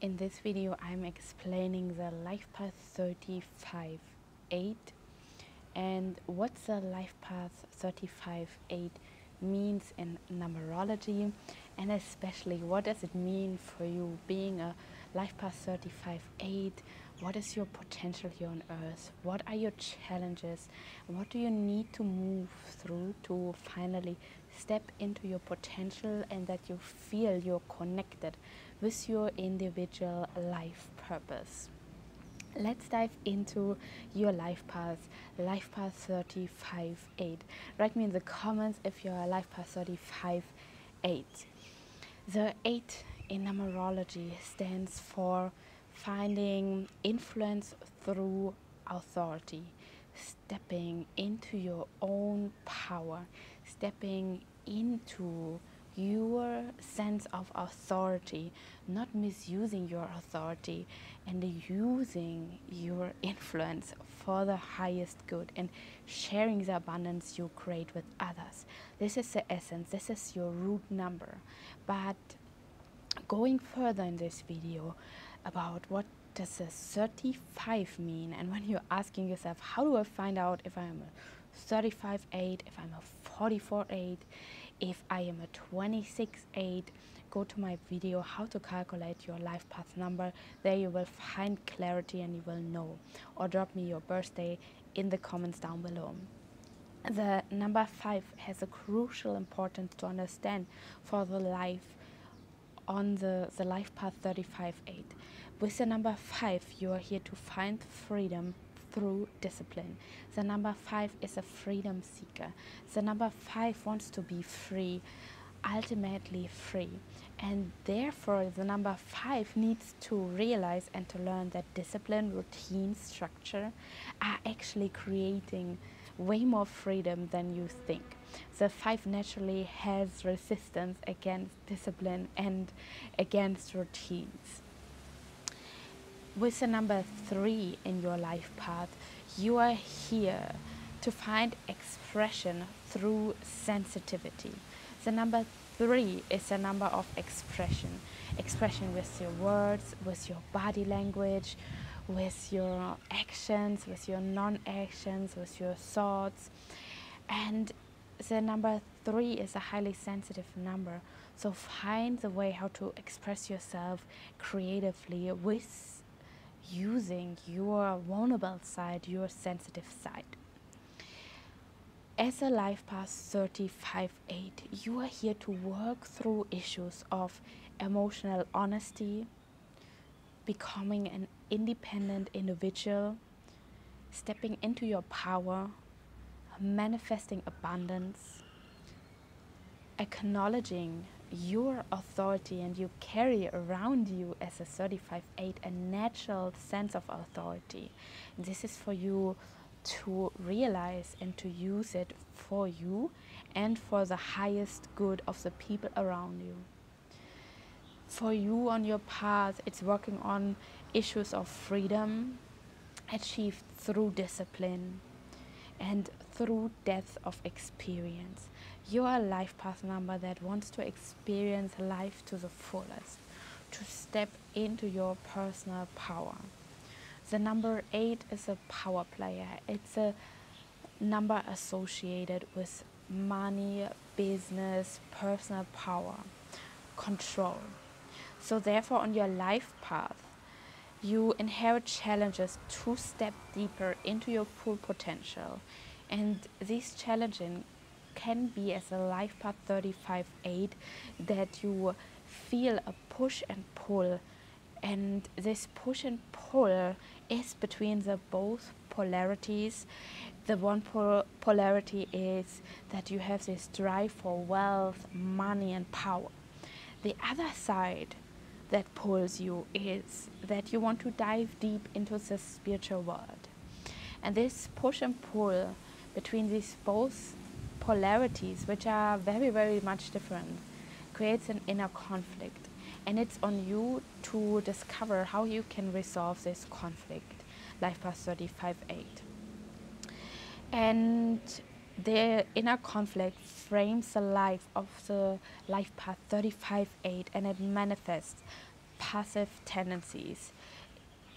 In this video I'm explaining the life path 35-8 and what the life path 35-8 means in numerology and especially what does it mean for you being a life path 35-8 what is your potential here on earth? What are your challenges? What do you need to move through to finally step into your potential and that you feel you're connected with your individual life purpose. Let's dive into your life path, life path 35 8. Write me in the comments if you're life path 35 8. The 8 in numerology stands for finding influence through authority, stepping into your own power, stepping into your sense of authority, not misusing your authority and using your influence for the highest good and sharing the abundance you create with others. This is the essence, this is your root number. But going further in this video about what does a 35 mean and when you're asking yourself how do I find out if I'm a 35 8 if I'm a 44 8 if I am a 26 8 go to my video how to calculate your life path number. There you will find clarity and you will know. Or drop me your birthday in the comments down below. The number 5 has a crucial importance to understand for the life on the, the life path 35 8 with the number 5 you are here to find freedom through discipline. The number five is a freedom seeker. The number five wants to be free, ultimately free. And therefore, the number five needs to realize and to learn that discipline, routine, structure are actually creating way more freedom than you think. The five naturally has resistance against discipline and against routines with the number three in your life path, you are here to find expression through sensitivity. The number three is a number of expression. Expression with your words, with your body language, with your actions, with your non actions, with your thoughts. And the number three is a highly sensitive number. So find the way how to express yourself creatively with using your vulnerable side, your sensitive side. As a life path 35 8, you are here to work through issues of emotional honesty, becoming an independent individual, stepping into your power, manifesting abundance, acknowledging your authority and you carry around you as a 35 8 a natural sense of authority. This is for you to realize and to use it for you and for the highest good of the people around you. For you on your path, it's working on issues of freedom achieved through discipline and through depth of experience. You are a life path number that wants to experience life to the fullest, to step into your personal power. The number eight is a power player. It's a number associated with money, business, personal power, control. So, therefore, on your life path, you inherit challenges to step deeper into your full potential. And these challenges can be as a life path 35 8 that you feel a push and pull. And this push and pull is between the both polarities. The one pol- polarity is that you have this drive for wealth money and power. The other side that pulls you is that you want to dive deep into the spiritual world. And this push and pull between these both polarities, which are very, very much different, creates an inner conflict. And it's on you to discover how you can resolve this conflict. Life Path 35 8. And the inner conflict frames the life of the life path 35 8 and it manifests passive tendencies.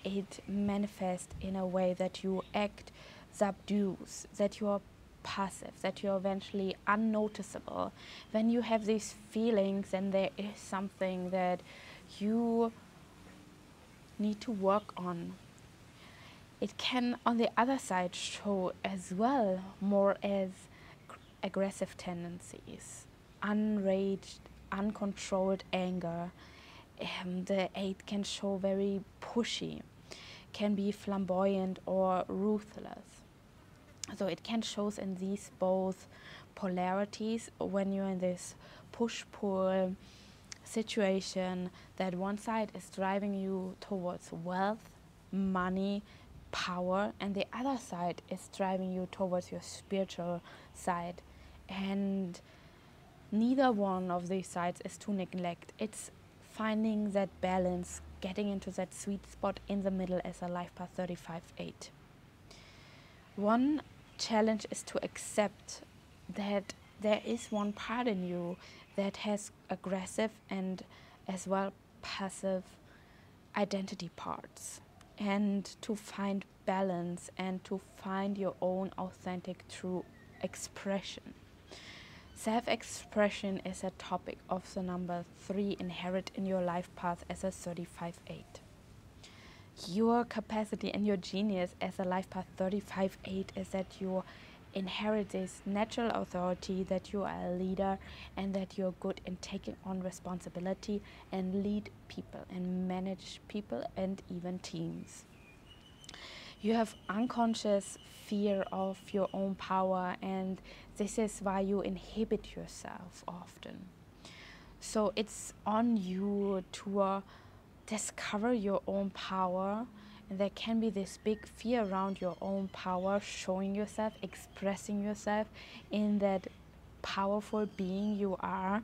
It manifests in a way that you act subdues, that you are passive, that you're eventually unnoticeable. When you have these feelings and there is something that you need to work on. It can, on the other side, show as well more as aggressive tendencies, unraged, uncontrolled anger. Um, the eight can show very pushy, can be flamboyant or ruthless. So it can show in these both polarities when you're in this push pull situation that one side is driving you towards wealth, money, power, and the other side is driving you towards your spiritual side. And neither one of these sides is to neglect. It's finding that balance, getting into that sweet spot in the middle as a life path 35 8. One challenge is to accept that there is one part in you that has aggressive and as well passive identity parts and to find balance and to find your own authentic true expression. Self expression is a topic of the number three inherit in your life path as a 35 8. Your capacity and your genius as a life path 35 8 is that you inherit this natural authority that you are a leader and that you're good in taking on responsibility and lead people and manage people and even teams. You have unconscious fear of your own power, and this is why you inhibit yourself often. So it's on you to uh, discover your own power and there can be this big fear around your own power, showing yourself, expressing yourself in that powerful being you are,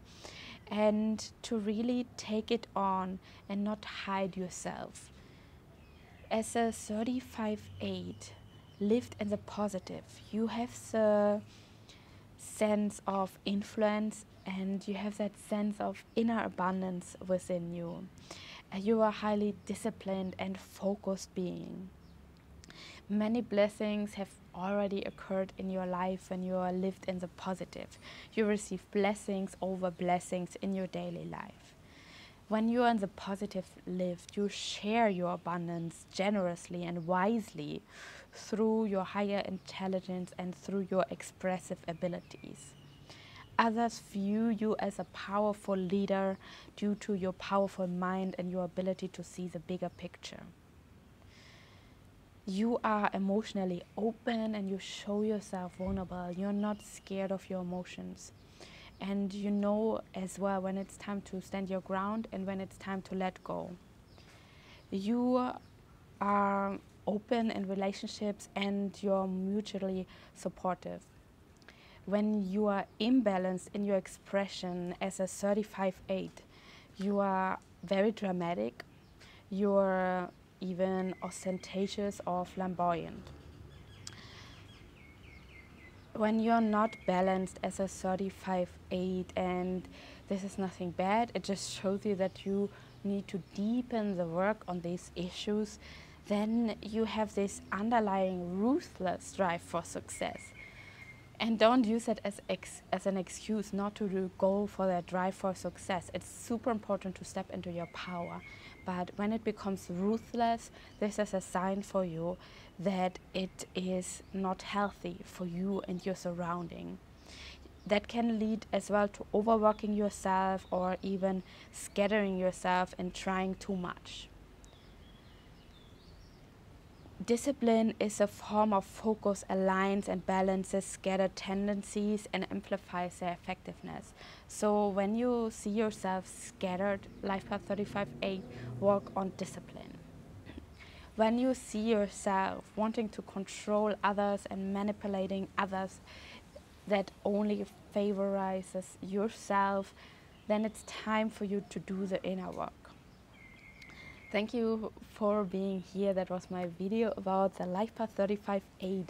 and to really take it on and not hide yourself. As a 35 8, lived in the positive, you have the sense of influence and you have that sense of inner abundance within you you are highly disciplined and focused being. Many blessings have already occurred in your life when you are lived in the positive. You receive blessings over blessings in your daily life. When you are in the positive lived, you share your abundance generously and wisely through your higher intelligence and through your expressive abilities. Others view you as a powerful leader due to your powerful mind and your ability to see the bigger picture. You are emotionally open and you show yourself vulnerable. You're not scared of your emotions. And you know as well when it's time to stand your ground and when it's time to let go. You are open in relationships and you're mutually supportive when you are imbalanced in your expression as a 35-8, you are very dramatic, you're even ostentatious or flamboyant. When you're not balanced as a 35-8 and this is nothing bad, it just shows you that you need to deepen the work on these issues, then you have this underlying ruthless drive for success and don't use it as, as an excuse not to go for that drive for success. It's super important to step into your power. But when it becomes ruthless, this is a sign for you that it is not healthy for you and your surrounding. That can lead as well to overworking yourself or even scattering yourself and trying too much. Discipline is a form of focus, aligns and balances scattered tendencies and amplifies their effectiveness. So when you see yourself scattered, Life Path 35A, work on discipline. When you see yourself wanting to control others and manipulating others that only favorizes yourself, then it's time for you to do the inner work. Thank you for being here. That was my video about the Life Path 35.8.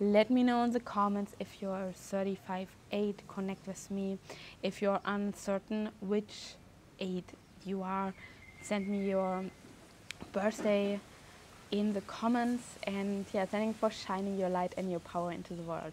Let me know in the comments if you're 35.8, connect with me. If you're uncertain which 8 you are, send me your birthday in the comments and yeah, thank you for shining your light and your power into the world.